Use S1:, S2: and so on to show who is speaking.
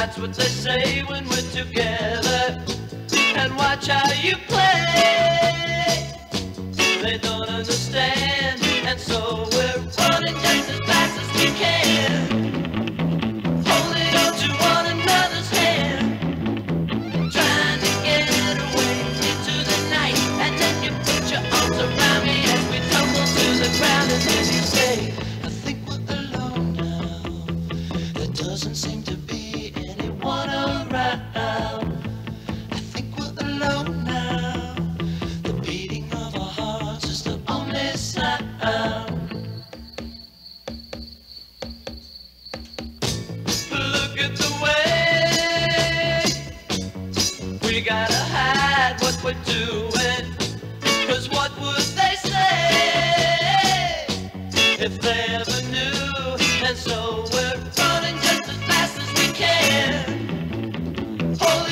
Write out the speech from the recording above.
S1: what they say when we're together. And watch how you play. They don't understand, and so we're running just as fast as we can. Holding on to one another's hand. Trying to get away into the night. And then you put your arms around me as we tumble to the ground. And then you say, I think we're alone now. Doesn't seem We gotta hide what we're doing. Cause what would they say if they ever knew? And so we're running just as fast as we can. Holy